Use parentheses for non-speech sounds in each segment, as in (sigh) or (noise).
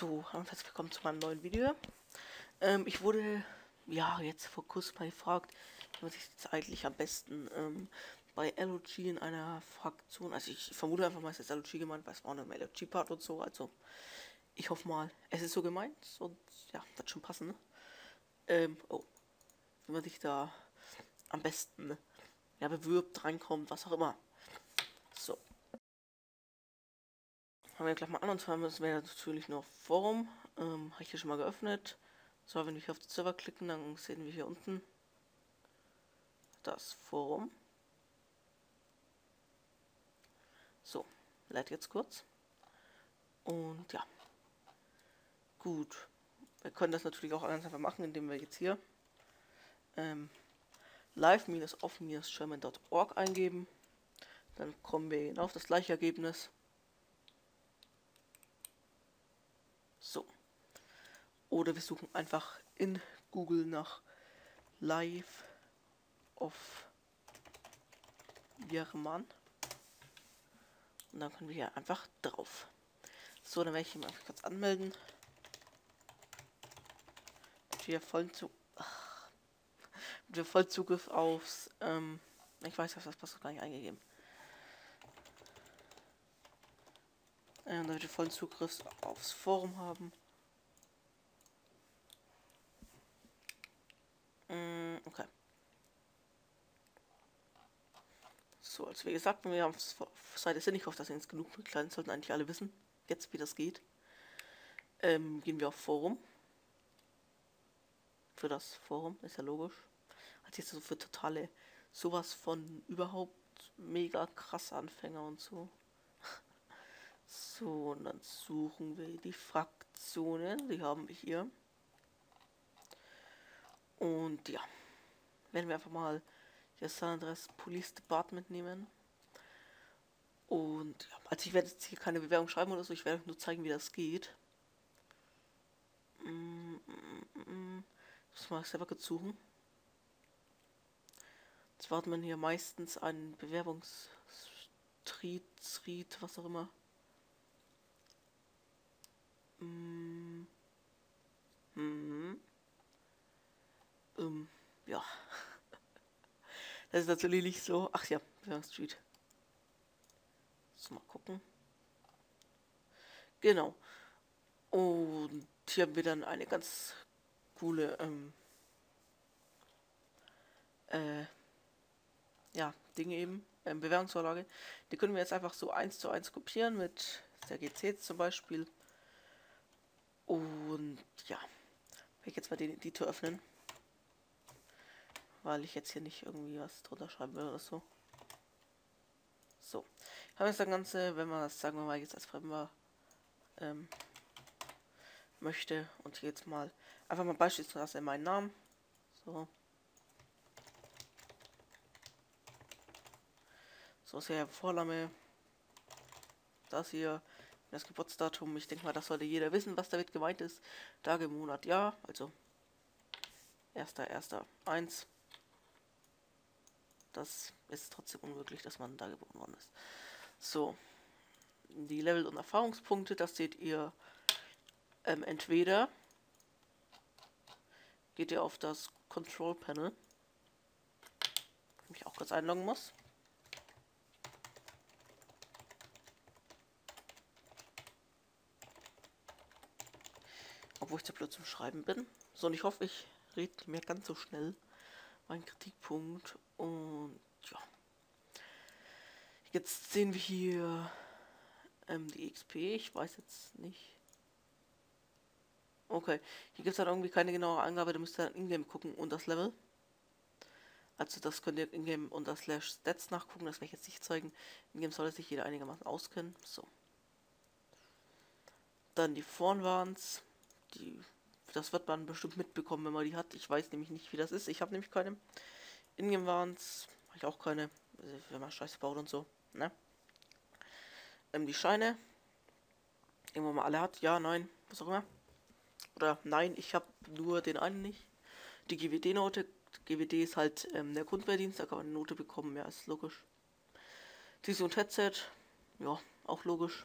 So, herzlich willkommen zu meinem neuen Video. Ähm, ich wurde ja jetzt vor kurzem mal gefragt, wie man sich jetzt eigentlich am besten ähm, bei LOG in einer Fraktion, also ich vermute einfach mal, es ist LOG gemeint, weil es war eine LOG-Part und so, also ich hoffe mal, es ist so gemeint und ja, wird schon passen. Ne? Ähm, oh, wie man sich da am besten ja, bewirbt, reinkommt, was auch immer. So, Fangen wir gleich mal an und zwar müssen wir natürlich noch Forum. Ähm, Habe ich hier schon mal geöffnet. So, wenn wir hier auf den Server klicken, dann sehen wir hier unten das Forum. So, lädt jetzt kurz. Und ja. Gut. Wir können das natürlich auch ganz einfach machen, indem wir jetzt hier ähm, live-off-sherman.org eingeben. Dann kommen wir genau auf das gleiche Ergebnis. So. Oder wir suchen einfach in Google nach Live of German. Und dann können wir hier einfach drauf. So, dann werde ich ihn mal kurz anmelden. Wir vollen Zug wir voll Zugriff aufs ähm, ich weiß, ich das Passwort gar nicht eingegeben. Ähm, damit wir vollen Zugriff aufs Forum haben. Mm, okay. So, als wie gesagt, wenn wir auf Seite sind, ich hoffe, dass ihr jetzt genug mitkleiden sollten eigentlich alle wissen, jetzt wie das geht. Ähm, gehen wir auf Forum. Für das Forum, ist ja logisch. Hat jetzt so für totale sowas von überhaupt mega krass Anfänger und so. (laughs) So, und dann suchen wir die Fraktionen. Die haben wir hier. Und ja, werden wir einfach mal das San Andreas Police Department nehmen. Und ja, also ich werde jetzt hier keine Bewerbung schreiben oder so, ich werde nur zeigen, wie das geht. Mm, mm, mm, das mal selber kurz suchen. Jetzt wartet man hier meistens einen Bewerbungsstreet, Street, was auch immer. Mhm. Ähm, ja. Das ist natürlich nicht so. Ach ja, Björn Street. So, mal gucken. Genau. Und hier haben wir dann eine ganz coole, ähm, äh, ja, Dinge eben, ähm, Bewerbungsvorlage. Die können wir jetzt einfach so eins zu eins kopieren mit der GC zum Beispiel. Und ja, werde ich jetzt mal den Editor öffnen. Weil ich jetzt hier nicht irgendwie was drunter schreiben will oder so. So. Haben jetzt das Ganze, wenn man das, sagen wir mal, jetzt als Fremder ähm, möchte und jetzt mal einfach mal beispielsweise meinen Namen. So. So ist ja Vorname. Das hier das Geburtsdatum, ich denke mal, das sollte jeder wissen, was damit gemeint ist. Tage, Monat, Jahr, also 1.1.1. Das ist trotzdem unmöglich, dass man da geboren worden ist. So, die Level und Erfahrungspunkte, das seht ihr ähm, entweder geht ihr auf das Control Panel, ich auch kurz einloggen muss. obwohl ich zu blöd zum Schreiben bin. So, und ich hoffe, ich rede mehr ganz so schnell. Mein Kritikpunkt. Und ja. Jetzt sehen wir hier ähm, die XP. Ich weiß jetzt nicht. Okay, hier gibt es halt irgendwie keine genaue Angabe, da müsst ihr in-game gucken und das Level. Also das könnt ihr in-game unter Slash Stats nachgucken, das werde ich jetzt nicht zeigen. In-game sollte sich jeder einigermaßen auskennen. So. Dann die Vornwarns die, das wird man bestimmt mitbekommen, wenn man die hat. Ich weiß nämlich nicht, wie das ist. Ich habe nämlich keine. Ingame waren es, habe ich auch keine, wenn man Scheiße baut und so. Ne? Ähm, die Scheine, irgendwo mal alle hat, ja, nein, was auch immer. Oder nein, ich habe nur den einen nicht. Die GWD-Note, GWD ist halt ähm, der Grundwehrdienst, da kann man eine Note bekommen, ja, ist logisch. Diese und Headset, ja, auch logisch.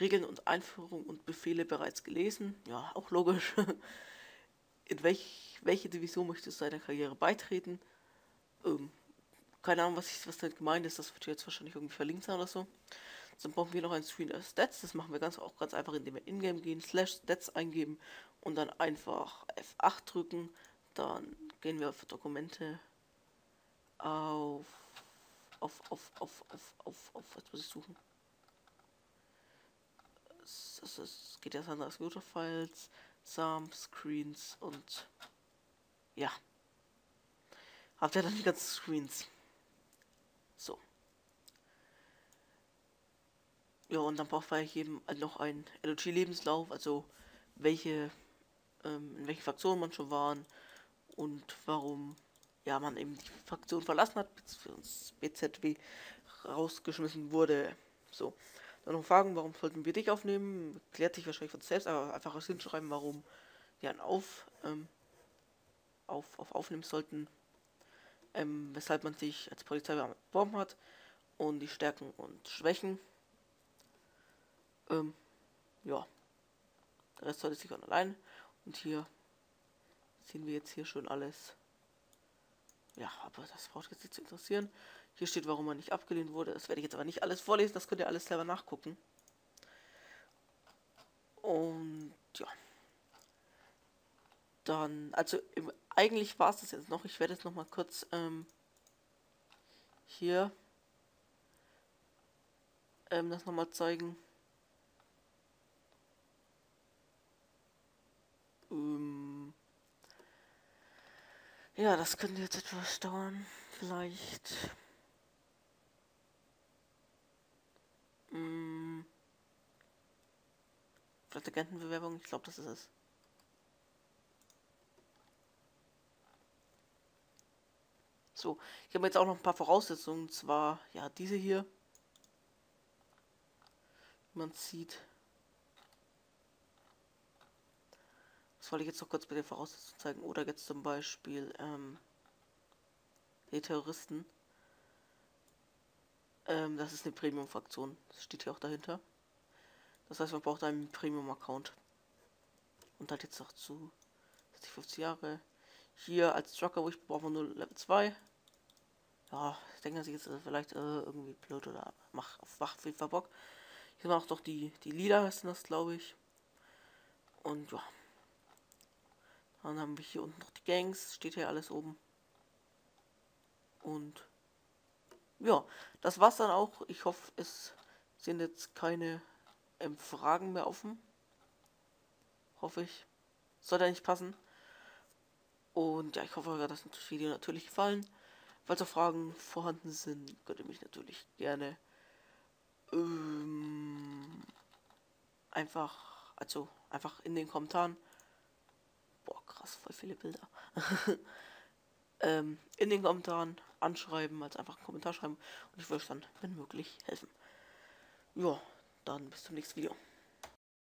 Regeln und Einführung und Befehle bereits gelesen. Ja, auch logisch. (laughs) In welch, welche Division möchtest du deiner Karriere beitreten? Ähm, keine Ahnung, was, ich, was damit gemeint ist. Das wird jetzt wahrscheinlich irgendwie verlinkt sein oder so. Dann brauchen wir noch ein Screen der Stats. Das machen wir ganz auch ganz einfach, indem wir Ingame gehen, slash Stats eingeben und dann einfach F8 drücken. Dann gehen wir auf Dokumente auf auf auf auf auf auf, auf was muss ich suchen? Es, es geht jetzt an das Files, Sam, Screens und ja. Habt ihr dann die ganzen Screens. So. Ja, und dann braucht man eben noch einen LOG-Lebenslauf, also welche, ähm, in welche Fraktionen man schon waren und warum ja man eben die Fraktion verlassen hat, uns BZW rausgeschmissen wurde. So. Dann noch Fragen, warum sollten wir dich aufnehmen? Klärt sich wahrscheinlich von selbst, aber einfach was hinschreiben, warum wir einen auf, ähm, auf, auf aufnehmen sollten. Ähm, weshalb man sich als Polizei beworben hat und die Stärken und Schwächen. Ähm, ja. Der Rest sollte sich von allein. Und hier sehen wir jetzt hier schon alles. Ja, aber das braucht jetzt nicht zu interessieren. Hier steht, warum er nicht abgelehnt wurde. Das werde ich jetzt aber nicht alles vorlesen. Das könnt ihr alles selber nachgucken. Und ja. Dann, also im, eigentlich war es das jetzt noch. Ich werde jetzt noch mal kurz ähm, hier ähm, das nochmal zeigen. Ja, das könnte jetzt etwas dauern. Vielleicht. Ähm, vielleicht Agentenbewerbung, ich glaube, das ist es. So, ich habe jetzt auch noch ein paar Voraussetzungen, und zwar ja diese hier. Man sieht, Das wollte ich jetzt noch kurz bei den Voraussetzungen zeigen. Oder jetzt zum Beispiel ähm, die Terroristen. Ähm, das ist eine Premium-Fraktion. Das steht hier auch dahinter. Das heißt, man braucht einen Premium-Account. Und halt jetzt noch zu 50 Jahre. Hier als Trucker, wo ich brauche nur Level 2. Ja, ich denke, dass ich jetzt äh, vielleicht äh, irgendwie blöd oder mach auf Wach viel Bock. Hier sind auch doch die, die Lieder, heißen das, glaube ich. Und ja. Dann haben wir hier unten noch die Gangs, steht hier alles oben. Und ja, das war's dann auch. Ich hoffe, es sind jetzt keine ähm, Fragen mehr offen. Hoffe ich. Sollte nicht passen. Und ja, ich hoffe, euch hat das Video natürlich gefallen. Falls auch Fragen vorhanden sind, könnt ihr mich natürlich gerne ähm, einfach, also einfach in den Kommentaren krass, voll viele Bilder. (laughs) ähm, in den Kommentaren anschreiben, als einfach einen Kommentar schreiben. Und ich würde dann, wenn möglich, helfen. Ja, dann bis zum nächsten Video.